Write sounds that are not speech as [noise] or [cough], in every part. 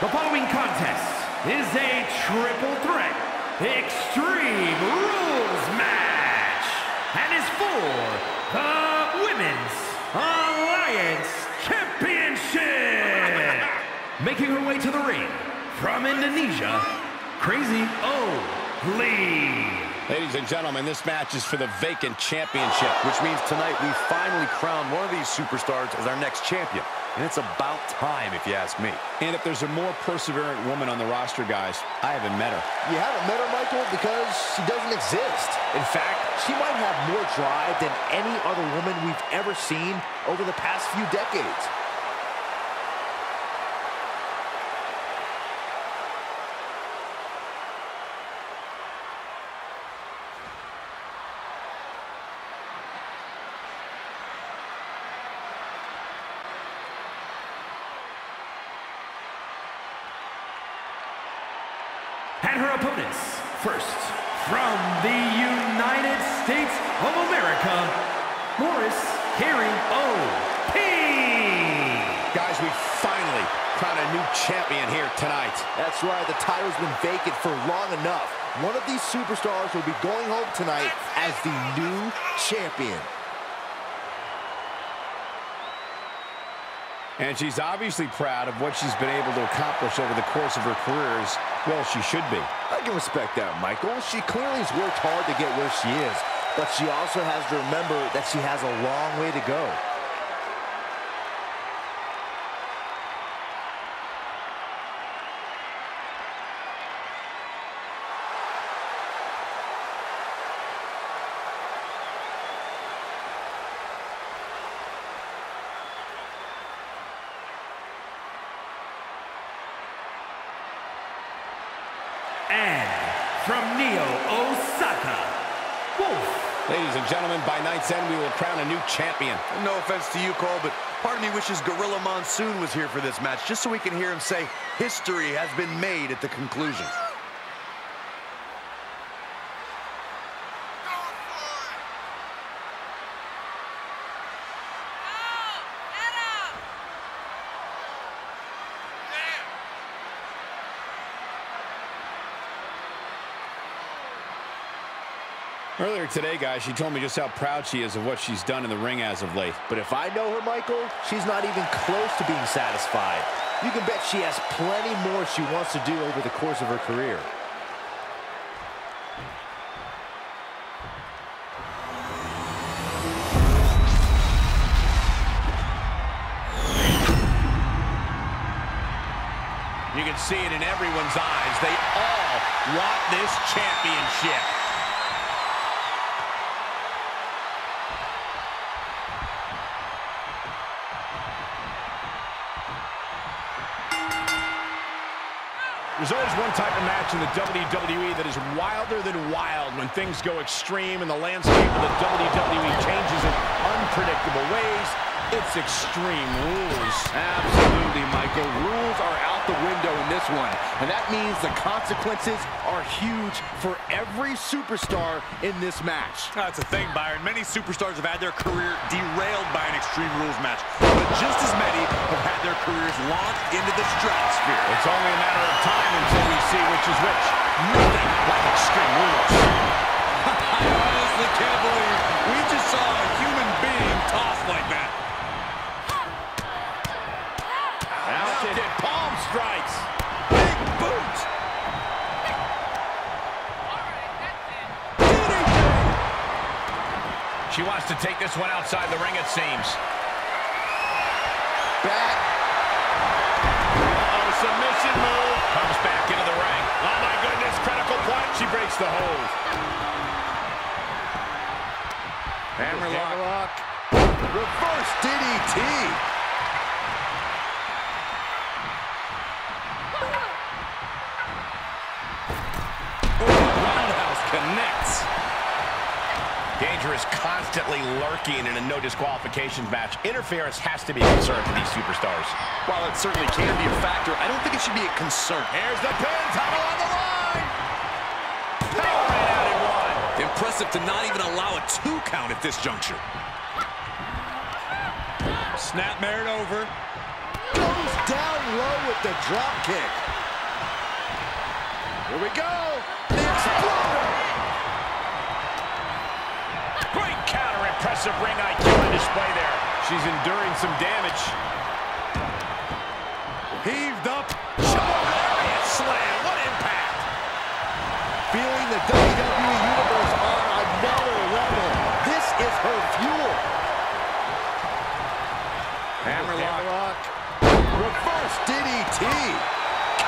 The following contest is a triple threat Extreme Rules match and is for the Women's Alliance Championship. [laughs] Making her way to the ring from Indonesia, Crazy Ollie. Ladies and gentlemen, this match is for the vacant championship, which means tonight we finally crown one of these superstars as our next champion. And it's about time, if you ask me. And if there's a more perseverant woman on the roster, guys, I haven't met her. You haven't met her, Michael, because she doesn't exist. In fact, she might have more drive than any other woman we've ever seen over the past few decades. Opponents. First, from the United States of America, Morris Carey O.P. Guys, we finally crown a new champion here tonight. That's right, the title's been vacant for long enough. One of these superstars will be going home tonight as the new champion. And she's obviously proud of what she's been able to accomplish over the course of her career as well she should be. I can respect that, Michael. She clearly has worked hard to get where she is, but she also has to remember that she has a long way to go. And from Osaka, Wolf. Ladies and gentlemen, by night's end, we will crown a new champion. No offense to you, Cole, but part of me wishes Gorilla Monsoon was here for this match, just so we can hear him say, history has been made at the conclusion. Earlier today, guys, she told me just how proud she is of what she's done in the ring as of late. But if I know her, Michael, she's not even close to being satisfied. You can bet she has plenty more she wants to do over the course of her career. You can see it in everyone's eyes. They all want this championship. There's always one type of match in the WWE that is wilder than wild when things go extreme and the landscape of the WWE changes in unpredictable ways. It's Extreme Rules. Absolutely, Michael. Rules are out the window in this one, and that means the consequences are huge for every superstar in this match. That's a thing, Byron. Many superstars have had their career derailed by an Extreme Rules match, but just as many have had their careers launched into the stratosphere. It's only a matter of time until we see which is which. Nothing like Extreme Rules. [laughs] I honestly can't believe we just saw a human being tossed like that. To take this one outside the ring, it seems. Back. Oh, submission move. Comes back into the ring. Oh, my goodness, critical point. She breaks the hold. Hammerlock. Reverse DDT. Danger is constantly lurking in a no disqualifications match. Interference has to be a concern for these superstars. While it certainly can be a factor, I don't think it should be a concern. Here's the pin, title on the line. Power right out in one. Impressive to not even allow a two count at this juncture. Snap Merritt over. Goes down low with the drop kick. Here we go. Impressive ring IQ on display there. She's enduring some damage. Heaved up. Lariat slam. What impact. Feeling the WWE Universe on another level. This is her fuel. Hammerlock. Reverse DDT.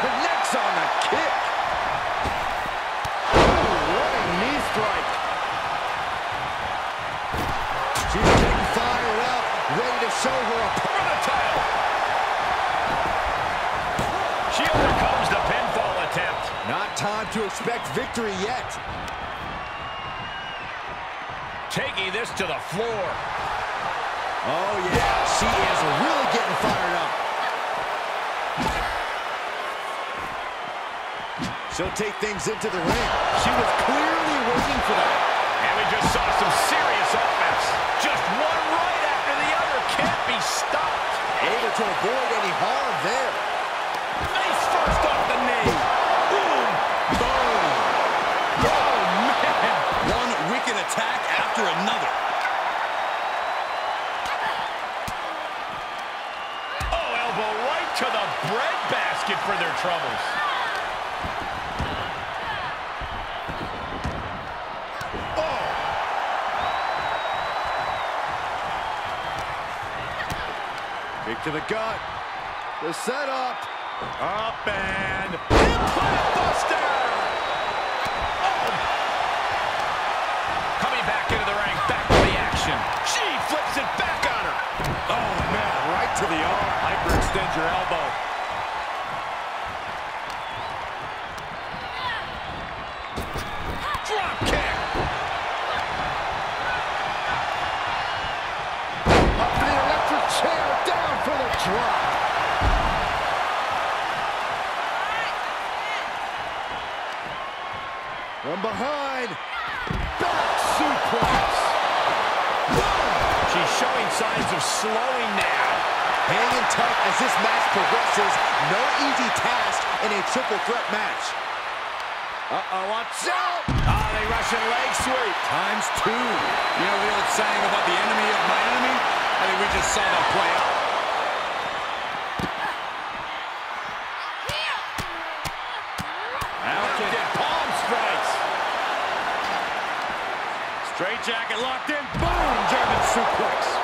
Connects on the kick. Ooh, running knee strike. She's getting fired up, ready to show her a For the title. She overcomes the pinfall attempt. Not time to expect victory yet. Taking this to the floor. Oh, yeah, she is really getting fired up. She'll take things into the ring. She was clearly waiting for that. And we just saw some serious offense. Just one right after the other. Can't be stopped. Able to avoid any harm there. Face first off the knee. Boom. Boom. Oh, man. One wicked attack after another. Oh, elbow right to the breadbasket for their troubles. Oh. Kick to the gut. The setup. Up and implant buster. Your elbow. Drop kick. Up to the electric chair. Down for the drop. From behind. Back suplex. She's showing signs of slowing now. Hanging tough as this match progresses. No easy task in a triple threat match. Uh-oh, watch out! Ah, they Russian leg sweep. Times two. You know the old saying about the enemy of my enemy? I think we just saw that play out. Straight jacket locked in. Boom! German suplex.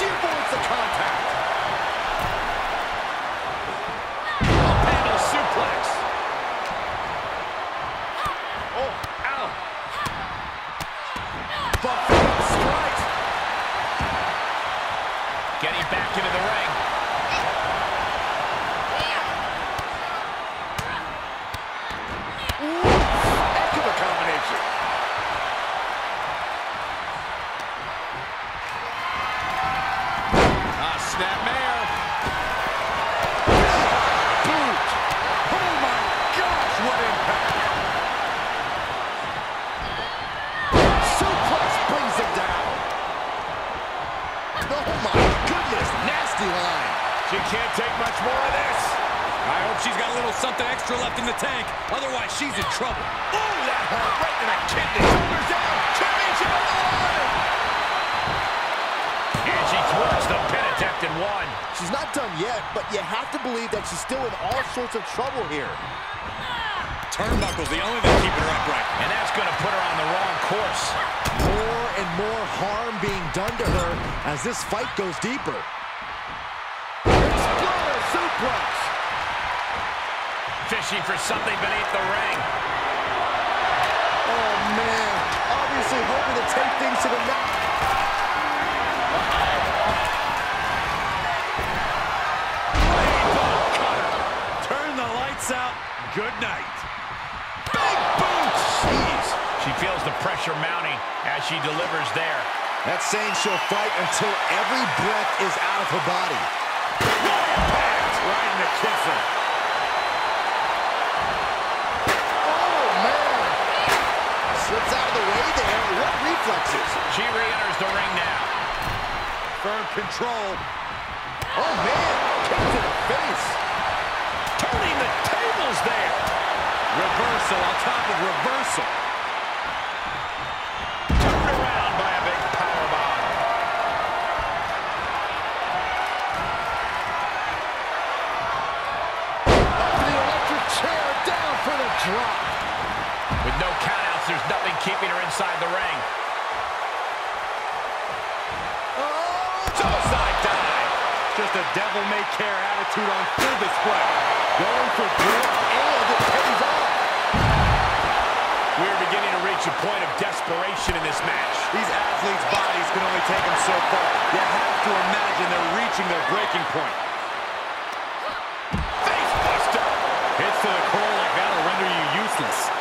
She avoids the contact. Something extra left in the tank. Otherwise, she's in trouble. Oh, that hurt right to the kidney. Shoulders down. Championship on the line. And she thwarts the pin attempt and one. She's not done yet, but you have to believe that she's still in all sorts of trouble here. Turnbuckle's the only thing keeping her upright. And that's going to put her on the wrong course. More and more harm being done to her as this fight goes deeper. Exploder suplex. Fishing for something beneath the ring. Oh, man. Obviously hoping to take things to the next. Turn the lights out. Good night. Big boots. Jeez. She feels the pressure mounting as she delivers there. That's saying she'll fight until every breath is out of her body. Right in the kisser. Oh, man. Slips out of the way there. What reflexes? She re-enters the ring now. Firm control. Oh, man. Kick to the face. Turning the tables there. Reversal on top of reversal. Turned around by a big powerbomb. Up the electric chair. Down for the drop. With no countouts, there's nothing keeping her inside the ring. Oh, Suicide dive. Just a devil-may-care attitude on full display. Going for broke, and it pays off. We're beginning to reach a point of desperation in this match. These athletes' bodies can only take them so far. You have to imagine they're reaching their breaking point. Face buster. Hits to the core like that'll render you useless.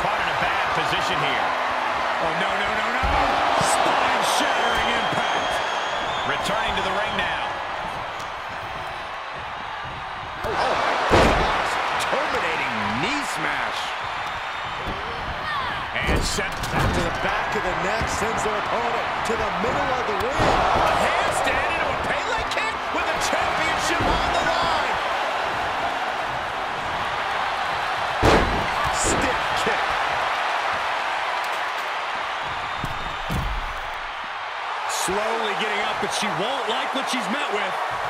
Caught in a bad position here. Oh, no, no, no, no! Spine-shattering impact! Returning to the ring now. Terminating knee smash. And sent To the neck sends their opponent to the middle of the ring. a handstand into a Pele kick with the championship on the line. Stiff kick. Slowly getting up, but she won't like what she's met with.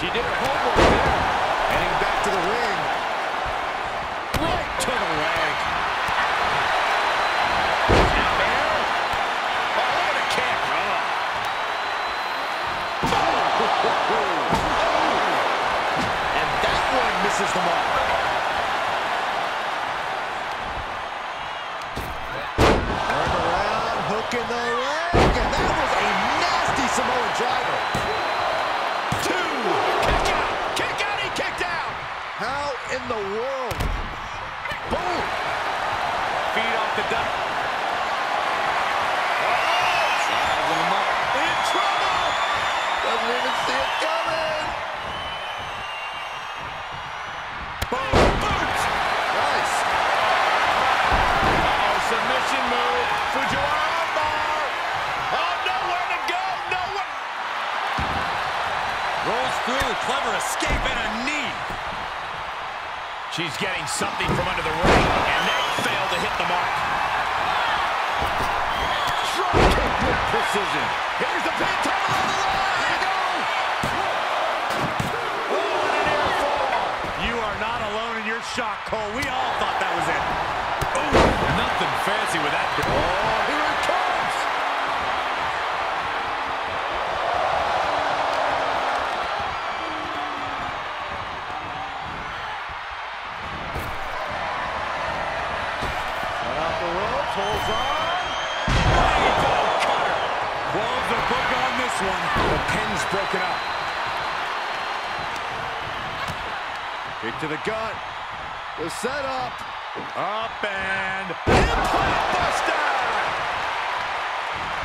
She did her homework there. Heading back to the ring. Right to the leg. Bear. Oh, look at the kick. Oh. [laughs] And that one misses the mark. World? Boom! Feet off the duck. Oh, in trouble! Doesn't even see it coming. Boom. Boots. Nice. Oh, submission move. Fujiwara armbar. Oh, nowhere to go. Nowhere. Rolls through, clever escape and a knee. She's getting something from under the ring, and they fail to hit the mark. Drop kick with precision. Here's the pin broken up. Kick to the gut. The setup. Up and Implant Buster.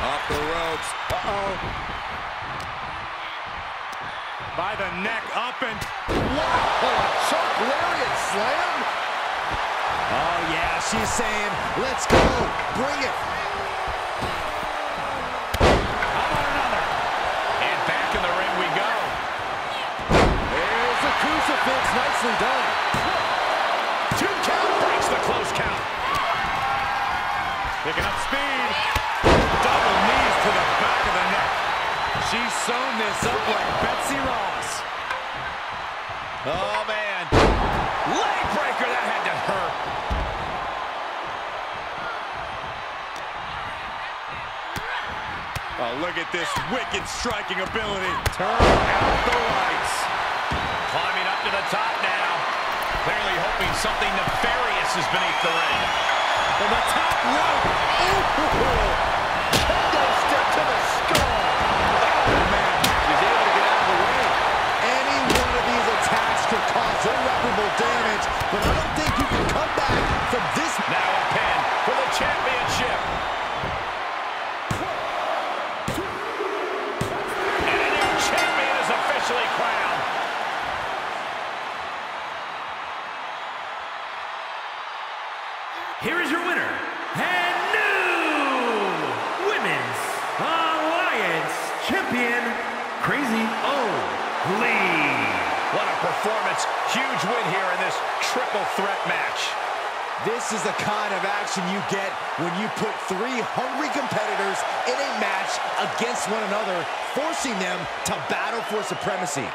Off the ropes. Uh-oh. By the neck, up and... Wow, a choke lariat slam. Oh, yeah, she's saying, let's go, bring it. Nicely done. Two count breaks the close count. Picking up speed. Double knees to the back of the neck. She's sewn this up like Betsy Ross. Oh, man. Leg breaker, that had to hurt. Oh, look at this wicked striking ability. Turn out the lights. Climbing up to the top now. Clearly hoping something nefarious is beneath the ring. From the top rope. Ooh. Kendo step to the skull. Oh, man. She's able to get out of the way. Any one of these attacks could cause irreparable damage, but Crazy O. Lee. What a performance. Huge win here in this triple threat match. This is the kind of action you get when you put three hungry competitors in a match against one another, forcing them to battle for supremacy.